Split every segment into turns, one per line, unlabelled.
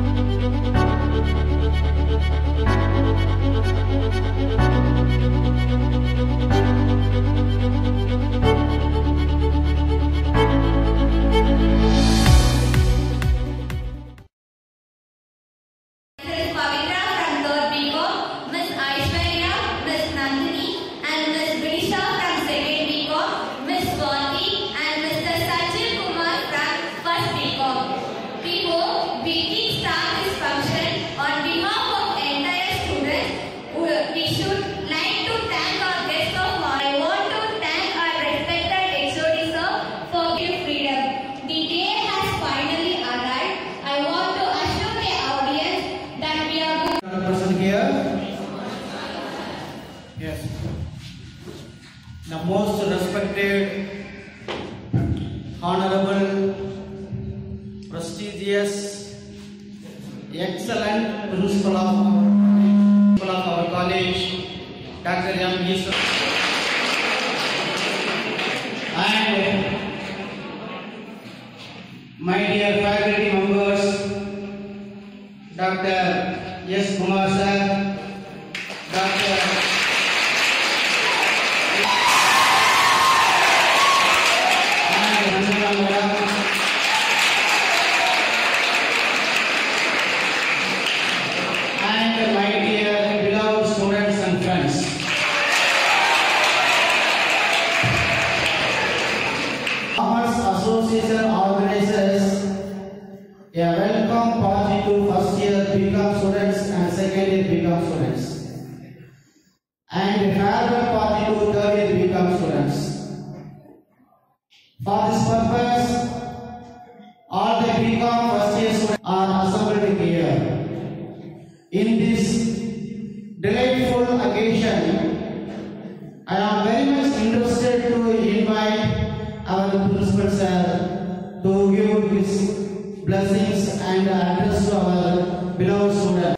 Thank
you. Most respected, honorable, prestigious, excellent principal of, of our college, Dr. M. And my dear faculty members, Dr. S. Kumar sir, Association organizes a welcome party to first year BCom students and second year BCom students. And farewell party to third year BCom students. For this purpose, all the BCom first year students are assembled here. In this delightful occasion, I am very much interested to invite our principal sir to give his blessings and address to our beloved students.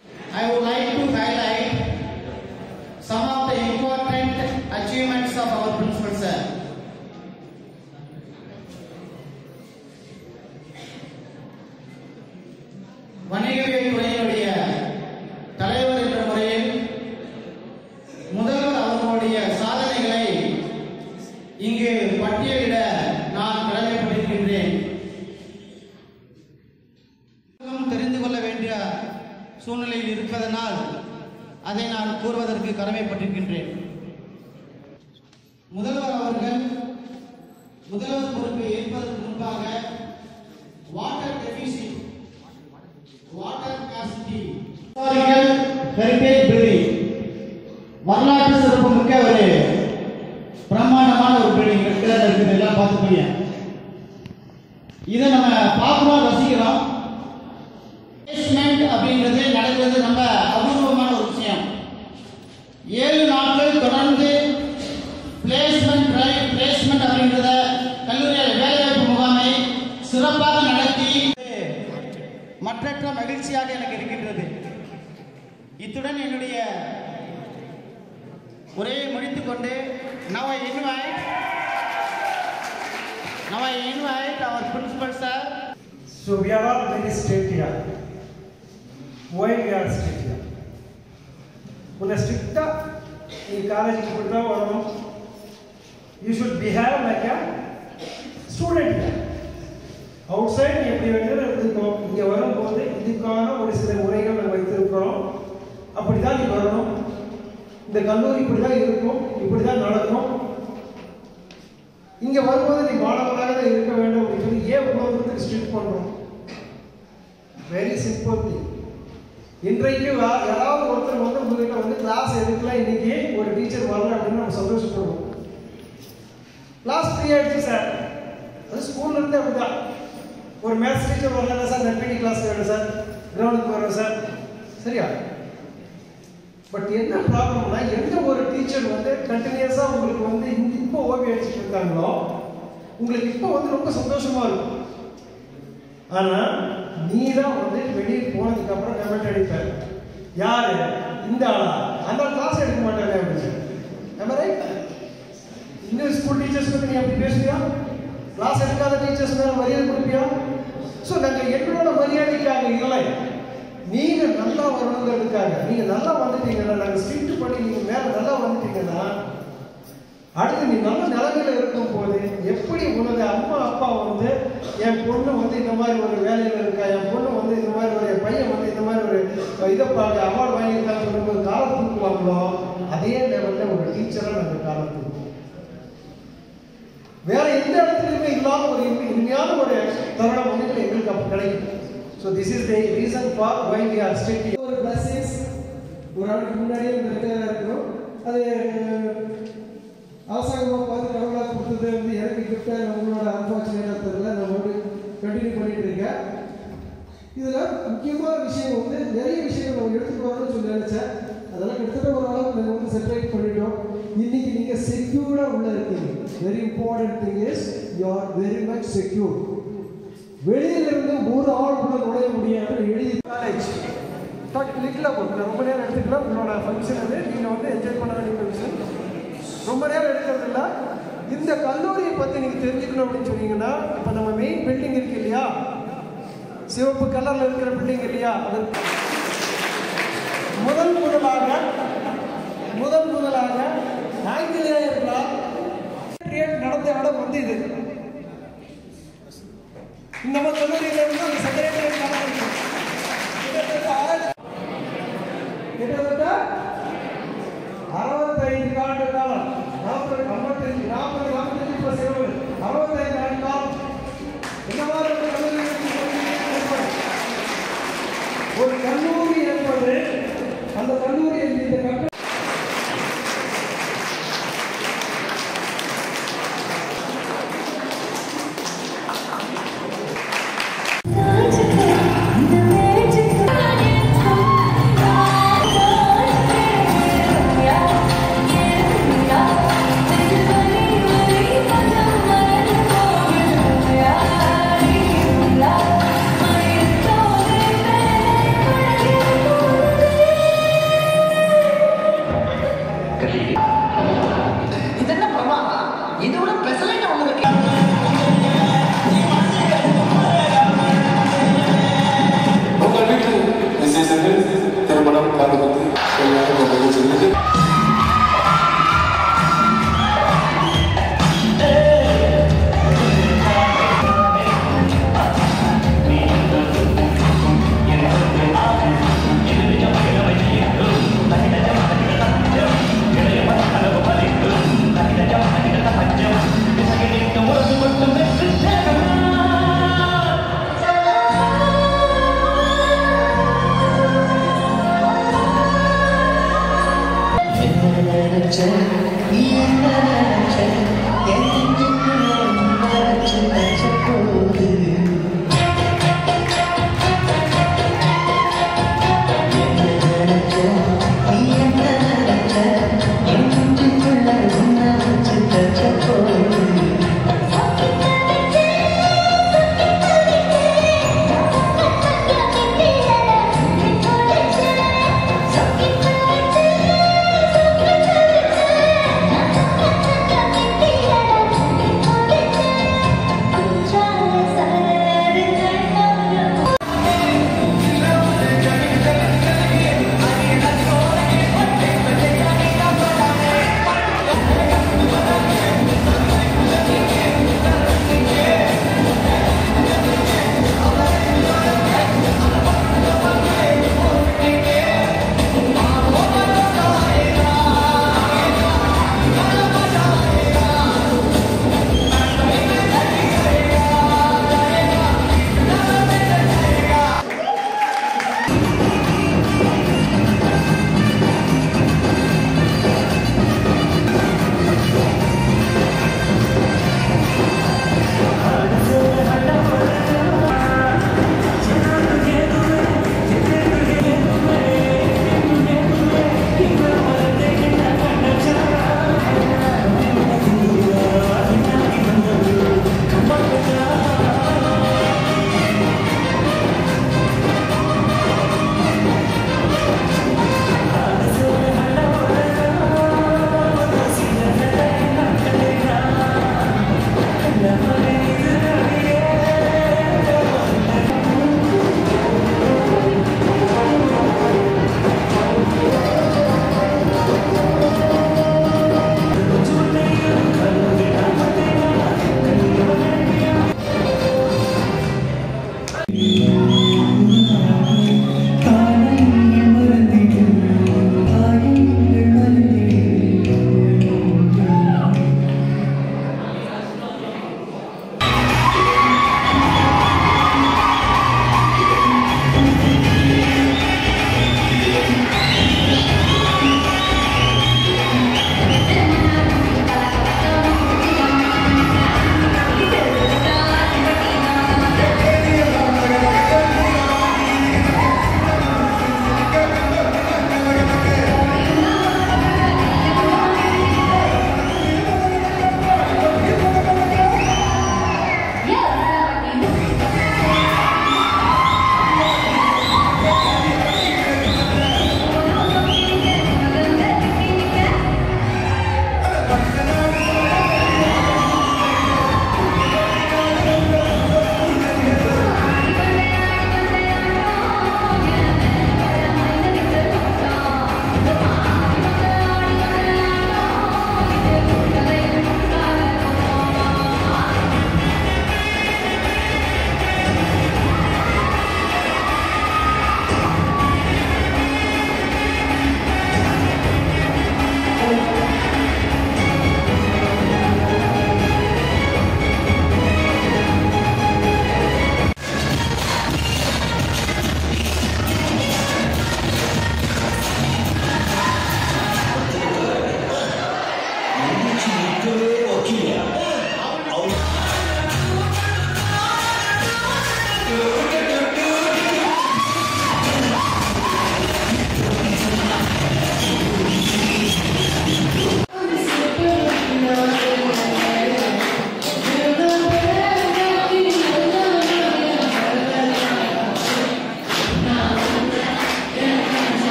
கடமைப்பட்டிருக்கின்றேன் முதல்வர் அவர்கள் முதல்வர் பொறுப்பை ஏற்பதற்கு முன்பாக water deficit water capacity heritage building வரலாற்று சிறப்பு மிக்க ஒரு பிரம்மாண்டமான ஒரு பில்டிங் கீழே இருக்குது எல்லாம் பார்த்துப்பீங்க இதை நம்ம பார்க்குறோம் ரசிக்கிறோம். அப்படிங்கிறது நடக்கிறது ரொம்ப இத்துடன் என்னுடைய உரையை முடித்துக் கொண்டு now I invite now I invite our principal sir
So we are all very strict here. Why we are strict here? உன்னை ஸ்ட்ரிக்டாக நீ காலேஜுக்கு இப்படி தான் வரணும் you should behave like a student outside நீ எப்படி வேணாலும் இருந்துக்கணும் இங்கே வரும்போது இதுக்கான ஒரு சில முறைகள் நம்ம வைத்திருக்கிறோம் அப்படிதான் நீ வரணும். இந்த கல்லூரி இப்படி தான் இருக்கும் இப்படி தான் நடக்கும். இங்கே வரும்போது நீ மாணவனாக தான் இருக்க வேண்டும் அப்படின்னு சொல்லி ஏன் உலகத்துக்கு ஸ்ட்ரிக்ட் பண்ணுறோம் வெரி சிம்பிள் திங் இன்றைக்கு யாராவது ஒருத்தர் வந்து உங்ககிட்ட வந்து கிளாஸ் எடுக்கல இன்னைக்கு ஒரு டீச்சர் வரல அப்படின்னு நம்ம சந்தோஷப்படுவோம். கிளாஸ் ஃப்ரீ ஆயிடுச்சு சார் அது ஸ்கூல்ல இருந்து அப்படிதான். ஒரு மேத்ஸ் டீச்சர் வரல சார் நெட்பிடி கிளாஸ் வேணும் சார் கிரவுண்டுக்கு வரோம் சார் சரியா? பட் என்ன ப்ராப்ளம்னா எந்த ஒரு டீச்சர் வந்து கண்டினியூஸாக உங்களுக்கு வந்து இந்த இப்போ ஓவியம் அடிச்சுட்டு இருக்காங்களோ உங்களுக்கு இப்போ வந்து ரொம்ப சந்தோஷமா இருக்கும். ஆனால் நீ தான் வந்து வெளியே போனதுக்கு அப்புறம் கமெண்ட் அடிப்ப யாரு? இந்த ஆளா? அந்த கிளாஸ் எடுக்க மாட்டாங்க அப்படின்னு ரைட் இன்னும் ஸ்கூல் டீச்சர்ஸ் வந்து நீ அப்படி பேசுவியா? கிளாஸ் எடுக்காத டீச்சர்ஸ் மேலே மரியாதை கொடுப்பியா? ஸோ நாங்கள் எங்களோட மரியாதைக்காக இல்லை. தான் வரணுங்கிறதுக்காக நீங்க நல்லா வந்துட்டீங்கன்னா நாங்க ஸ்ட்ரிக்ட் பண்ணி நீங்க மேல நல்லா வந்துட்டீங்கன்னா அடுத்து நீ நல்ல நிலைமையில இருக்கும் போது எப்படி உனது அம்மா அப்பா வந்து என் பொண்ணு வந்து இந்த மாதிரி ஒரு வேலையில இருக்கா என் பொண்ணு வந்து இந்த மாதிரி ஒரு என் பையன் வந்து இந்த மாதிரி ஒரு இதை பார்க்க அவார்டு வாங்கியிருக்காங்க சொல்லும்போது காலம் தூக்குவாங்களோ அதே லெவல்ல ஒரு டீச்சரா நாங்கள் காலம் தூக்குவோம் வேற எந்த இடத்துலையுமே இல்லாத ஒரு இனிமையான ஒரு தருணம் வந்து எங்களுக்கு அப்போ கிடைக்கும். So this is the reason for why we are strict ஒரு பிளஸிங்ஸ் ஒரு நாளுக்கு முன்னாடியே ரிட்டையர் இருக்கணும் அது அரசாங்கமாக பார்த்து கடவுளாக கொடுத்தது வந்து எனக்கு கிஃப்டாக நம்மளோட அன்பார்ச்சுனேட்டாக தெரியல. நான் வந்து கண்டினியூ பண்ணிட்டு இருக்கேன். இதில் முக்கியமான விஷயம் வந்து நிறைய விஷயம் நம்ம எடுத்துட்டு சொல்லி நினைச்சேன். அதெல்லாம் கிட்டத்தட்ட ஒரு அளவுக்கு நாங்கள் வந்து செப்பரேட் பண்ணிட்டோம். இன்னைக்கு நீங்கள் செக்யூர்டாக உள்ளே இருக்கீங்க. Very important thing is you are very much secure வெளியில இருந்து ஒரு ஆள் கூட நுழைய முடியாது எழுதி காலேஜ் லிட்டில் போட்டு ரொம்ப நேரம் எடுத்துக்கலாம் உங்களோட ஃபங்க்ஷன் அது. நீங்கள் வந்து என்ஜாய் பண்ண வேண்டிய ஃபங்க்ஷன் ரொம்ப நேரம் எடுக்கிறது இல்லை. இந்த கல்லூரியை பற்றி நீங்கள் தெரிஞ்சுக்கணும் அப்படின்னு சொன்னீங்கன்னா இப்போ நம்ம மெயின் பில்டிங் இருக்கு இல்லையா? சிவப்பு கலரில் இருக்கிற பில்டிங் இல்லையா? அது முதல் முதலாக முதல் முதலாக ஆங்கிலேயர்களால் நடந்த இடம் வந்து இது நம்ம கல்லூரியில இருந்து அந்த செக்ரட்டரியேட் நடந்திருக்கு கிட்டத்தட்ட கிட்டத்தட்ட அறுபத்தைந்து ஆண்டு காலம் நாற்பது ஐம்பத்தஞ்சு நாற்பது நாற்பத்தஞ்சு பிளஸ் இருபது அறுபத்தைந்து ஆண்டு காலம். இந்த மாதிரி?